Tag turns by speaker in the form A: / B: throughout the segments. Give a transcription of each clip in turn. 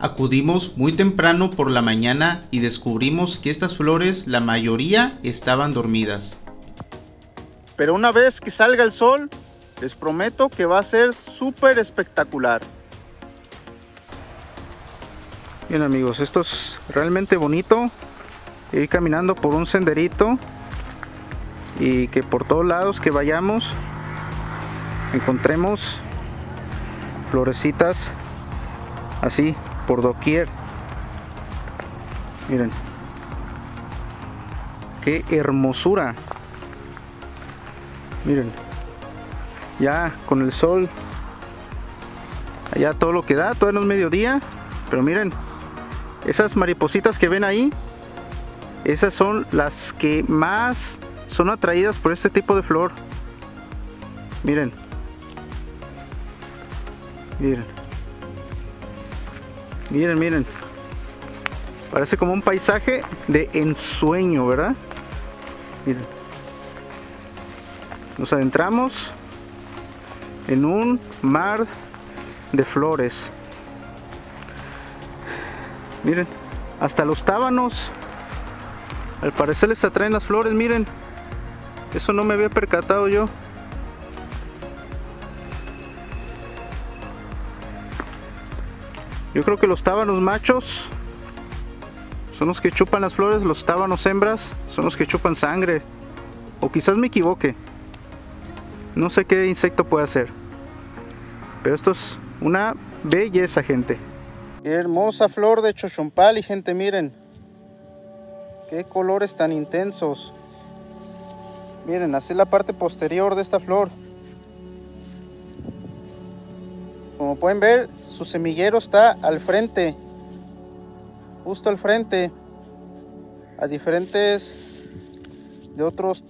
A: Acudimos muy temprano por la mañana y descubrimos que estas flores, la mayoría, estaban dormidas.
B: Pero una vez que salga el sol, les prometo que va a ser súper espectacular. Bien amigos, esto es realmente bonito. Ir caminando por un senderito y que por todos lados que vayamos encontremos florecitas así por doquier. Miren. Qué hermosura. Miren. Ya con el sol. Allá todo lo que da. Todavía no es mediodía. Pero miren. Esas maripositas que ven ahí. Esas son las que más son atraídas por este tipo de flor. Miren. Miren. Miren, miren. Parece como un paisaje de ensueño, ¿verdad? Miren. Nos adentramos en un mar de flores. Miren, hasta los tábanos. Al parecer les atraen las flores, miren. Eso no me había percatado yo. Yo creo que los tábanos machos son los que chupan las flores, los tábanos hembras son los que chupan sangre. O quizás me equivoque. No sé qué insecto puede ser. Pero esto es una belleza, gente. Hermosa flor de chochompal y gente, miren. Qué colores tan intensos. Miren, así la parte posterior de esta flor. Como pueden ver, su semillero está al frente, justo al frente, a diferentes de otros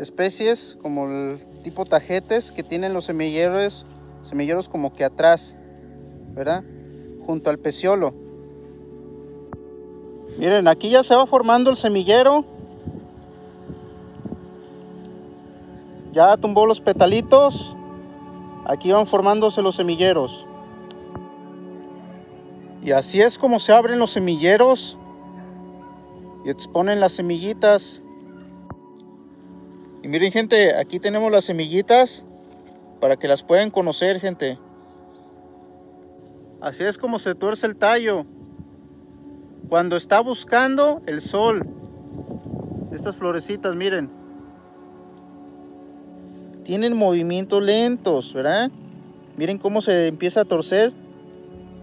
B: especies como el tipo tajetes que tienen los semilleros, semilleros como que atrás, ¿verdad? Junto al peciolo. Miren, aquí ya se va formando el semillero. Ya tumbó los petalitos. Aquí van formándose los semilleros. Y así es como se abren los semilleros y exponen las semillitas. Y miren gente, aquí tenemos las semillitas para que las puedan conocer gente. Así es como se tuerce el tallo. Cuando está buscando el sol. Estas florecitas, miren tienen movimientos lentos, ¿verdad? Miren cómo se empieza a torcer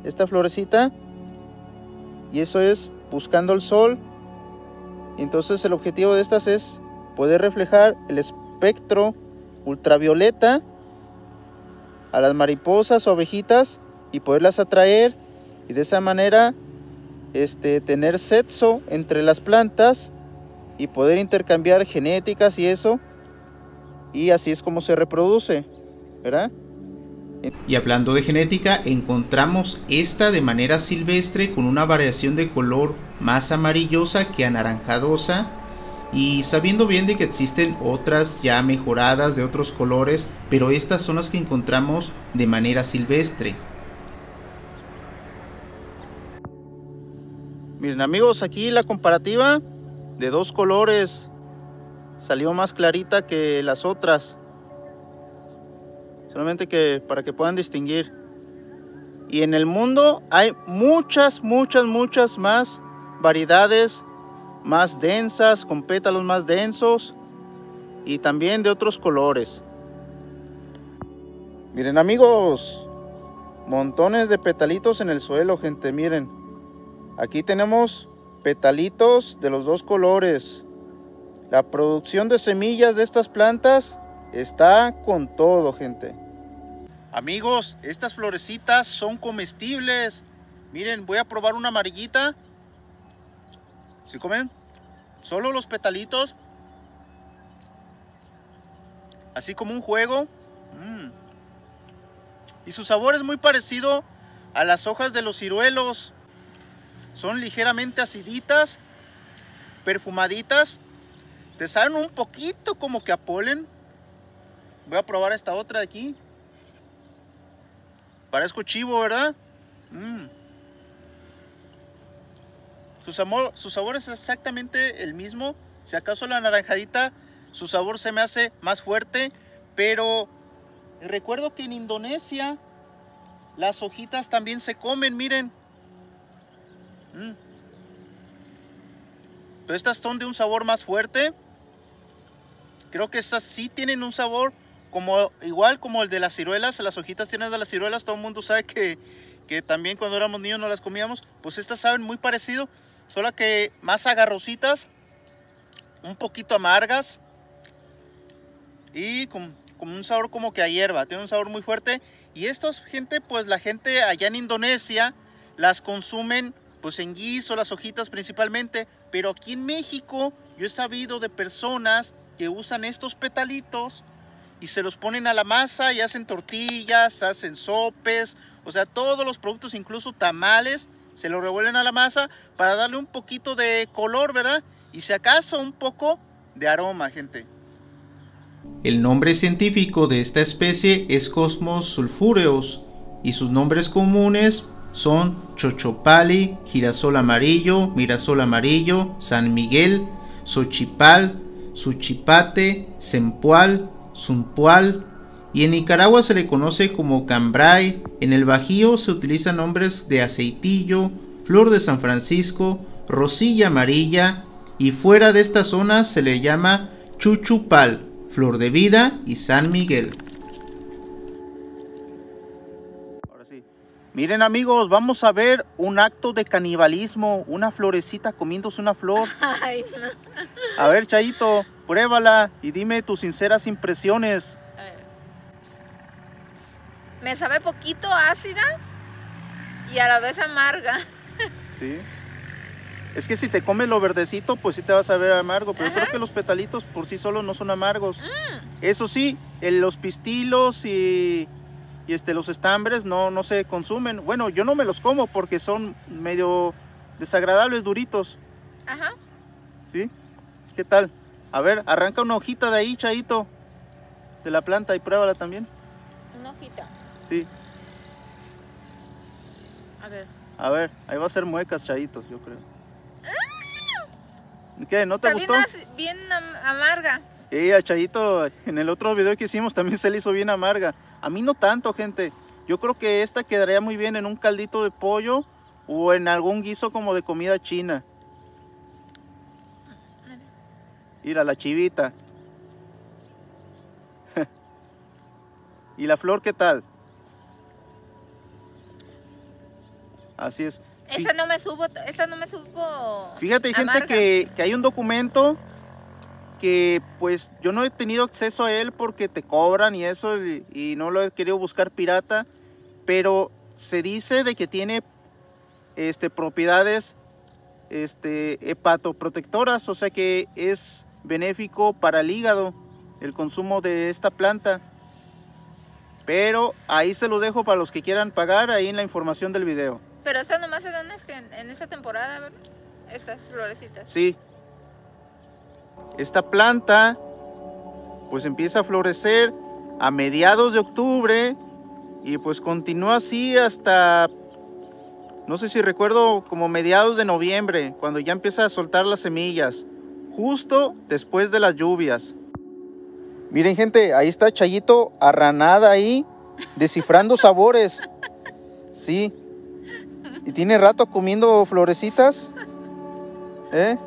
B: esta florecita. Y eso es buscando el sol. entonces el objetivo de estas es poder reflejar el espectro ultravioleta a las mariposas o abejitas y poderlas atraer y de esa manera este, tener sexo entre las plantas y poder intercambiar genéticas y eso y así es como se reproduce, ¿verdad?
A: Y hablando de genética, encontramos esta de manera silvestre con una variación de color más amarillosa que anaranjadosa y sabiendo bien de que existen otras ya mejoradas de otros colores, pero estas son las que encontramos de manera silvestre.
B: Miren amigos, aquí la comparativa de dos colores salió más clarita que las otras. Solamente que para que puedan distinguir. Y en el mundo hay muchas, muchas, muchas más variedades más densas, con pétalos más densos y también de otros colores. Miren amigos, montones de petalitos en el suelo, gente, miren. Aquí tenemos petalitos de los dos colores. La producción de semillas de estas plantas está con todo, gente. Amigos, estas florecitas son comestibles. Miren, voy a probar una amarillita. ¿Sí comen? Solo los petalitos. Así como un juego. Mm. Y su sabor es muy parecido a las hojas de los ciruelos. Son ligeramente aciditas, perfumaditas te saben un poquito como que a polen. Voy a probar esta otra de aquí. Parezco chivo, ¿verdad? Mm. Su, sabor, su sabor es exactamente el mismo. Si acaso la naranjadita, su sabor se me hace más fuerte. Pero recuerdo que en Indonesia las hojitas también se comen, miren. Mm. Pero estas son de un sabor más fuerte. Creo que estas sí tienen un sabor como igual como el de las ciruelas. Las hojitas tienen de las ciruelas. Todo el mundo sabe que, que también cuando éramos niños no las comíamos. Pues estas saben muy parecido. Solo que más agarrositas. Un poquito amargas. Y con, un sabor como que a hierba. Tiene un sabor muy fuerte. Y estos, gente, pues la gente allá en Indonesia las consumen pues en guiso, las hojitas principalmente. Pero aquí en México yo he sabido de personas que usan estos petalitos y se los ponen a la masa y hacen tortillas, hacen sopes, o sea, todos los productos, incluso tamales, se los revuelven a la masa para darle un poquito de color, ¿verdad? Y si acaso un poco de aroma, gente.
A: El nombre científico de esta especie es Cosmos sulfureus y sus nombres comunes son chochopali, girasol amarillo, mirasol amarillo, San Miguel, Xochipal, Suchipate, Sempual, Zumpual y en Nicaragua se le conoce como cambray. En el Bajío se utilizan nombres de aceitillo, flor de San Francisco, rosilla amarilla y fuera de esta zona se le llama chuchupal, flor de vida y San Miguel.
B: Miren amigos, vamos a ver un acto de canibalismo, una florecita comiéndose una flor. Ay, no. A ver, Chayito, pruébala y dime tus sinceras impresiones.
C: Me sabe poquito ácida y a la vez amarga.
B: Sí. Es que si te comes lo verdecito, pues sí te vas a ver amargo, pero creo que los petalitos por sí solos no son amargos. Mm. Eso sí, los pistilos y y este, los estambres no, no se consumen. Bueno, yo no me los como porque son medio desagradables, duritos. Ajá. ¿Sí? ¿Qué tal? A ver, arranca una hojita de ahí, Chaito, de la planta y pruébala también.
C: Una hojita.
B: Sí.
C: A ver.
B: A ver, ahí va a ser muecas, Chaitos, yo creo. ¡Ah! ¿Qué? ¿No te gustó?
C: Bien, bien amarga.
B: Sí, a Chayito, en el otro video que hicimos también se le hizo bien amarga. A mí no tanto, gente. Yo creo que esta quedaría muy bien en un caldito de pollo o en algún guiso como de comida china. Mira, la chivita. ¿Y la flor qué tal? Así es.
C: Esa no me supo, esa no me supo.
B: Fíjate, gente, que, que hay un documento que pues yo no he tenido acceso a él porque te cobran y eso y, no lo he querido buscar pirata, pero se dice de que tiene este, propiedades este, hepatoprotectoras, o sea que es benéfico para el hígado el consumo de esta planta. Pero ahí se lo dejo para los que quieran pagar, ahí en la información del video.
C: Pero estas nomás se dan en, en esta temporada, ¿verdad? Estas florecitas.
B: Sí, esta planta pues empieza a florecer a mediados de octubre y pues continúa así hasta, no sé si recuerdo, como mediados de noviembre, cuando ya empieza a soltar las semillas, justo después de las lluvias. Miren gente, ahí está Chayito arranada ahí, descifrando sabores. Sí. Y tiene rato comiendo florecitas. ¿Eh?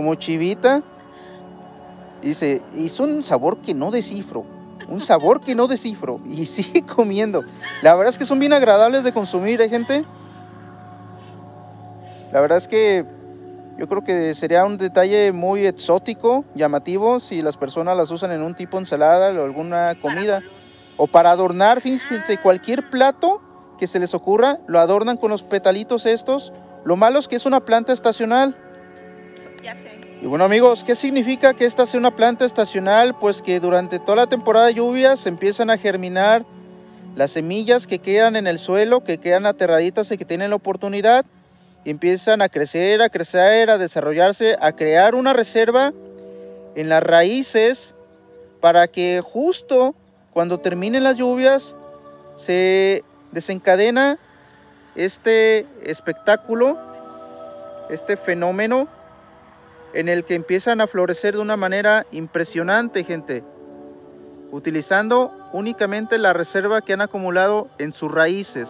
B: Como chivita. Dice, es un sabor que no descifro. Un sabor que no descifro. Y sigue comiendo. La verdad es que son bien agradables de consumir, ¿eh, gente? La verdad es que yo creo que sería un detalle muy exótico, llamativo, si las personas las usan en un tipo de ensalada o alguna comida. O para adornar, fíjense, ah. cualquier plato que se les ocurra, lo adornan con los petalitos estos. Lo malo es que es una planta estacional. Y bueno amigos, ¿qué significa que esta sea una planta estacional? Pues que durante toda la temporada de lluvias empiezan a germinar las semillas que quedan en el suelo, que quedan aterraditas y que tienen la oportunidad, y empiezan a crecer, a crecer, a desarrollarse, a crear una reserva en las raíces para que justo cuando terminen las lluvias se desencadena este espectáculo, este fenómeno en el que empiezan a florecer de una manera impresionante, gente, utilizando únicamente la reserva que han acumulado en sus raíces.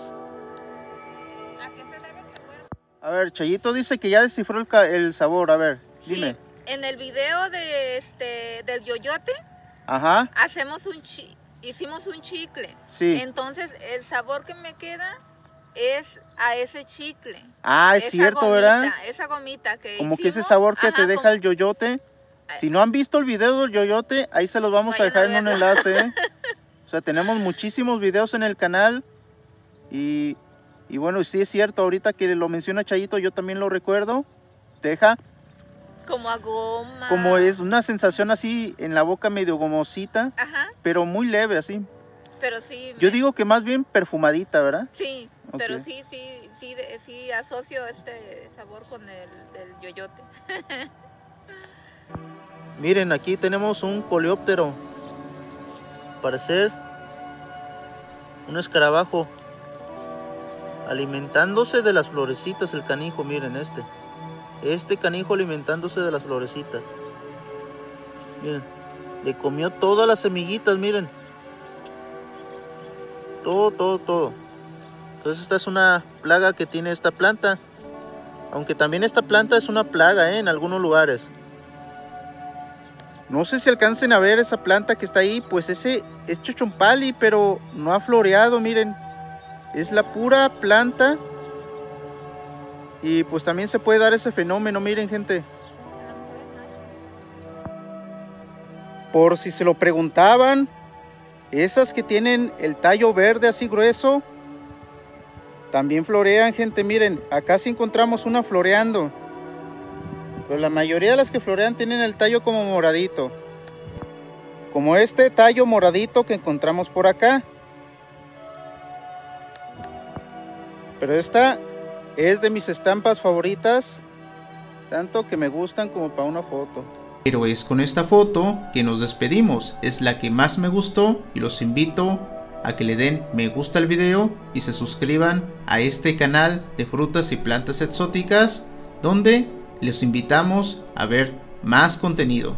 B: A ver, Chayito dice que ya descifró el, sabor, a ver, dime.
C: en el video de este, del yoyote,
B: Ajá.
C: hacemos un hicimos un chicle.
B: Sí.
C: Entonces, el sabor que me queda es a ese chicle.
B: Ah, es cierto, ¿verdad?
C: Esa gomita que
B: Como que ese sabor que te deja el yoyote. Si no han visto el video del yoyote, ahí se los vamos a dejar en un enlace. ¿eh? o sea, tenemos muchísimos videos en el canal. Y, y bueno, sí es cierto, ahorita que lo menciona Chayito, yo también lo recuerdo. Deja
C: como a goma.
B: Como es una sensación así en la boca medio gomosita,
C: Ajá.
B: pero muy leve así.
C: Pero sí.
B: Yo digo que más bien perfumadita, ¿verdad?
C: Sí, pero sí, sí, sí, sí asocio este sabor con el del yoyote.
B: Miren, aquí tenemos un coleóptero. Parecer un escarabajo alimentándose de las florecitas el canijo, miren este. Este canijo alimentándose de las florecitas. Miren, le comió todas las semillitas, miren. Todo, todo, todo. Entonces esta es una plaga que tiene esta planta. Aunque también esta planta es una plaga ¿eh? en algunos lugares. No sé si alcancen a ver esa planta que está ahí. Pues ese es chochompali, pero no ha floreado, miren. Es la pura planta y pues también se puede dar ese fenómeno, miren gente. Por si se lo preguntaban, esas que tienen el tallo verde así grueso, también florean gente, miren, acá sí encontramos una floreando. Pero la mayoría de las que florean tienen el tallo como moradito. Como este tallo moradito que encontramos por acá. Pero esta es de mis estampas favoritas, tanto que me gustan como para una foto.
A: Pero es con esta foto que nos despedimos, es la que más me gustó y los invito a que le den me gusta al video y se suscriban a este canal de frutas y plantas exóticas donde les invitamos a ver más contenido.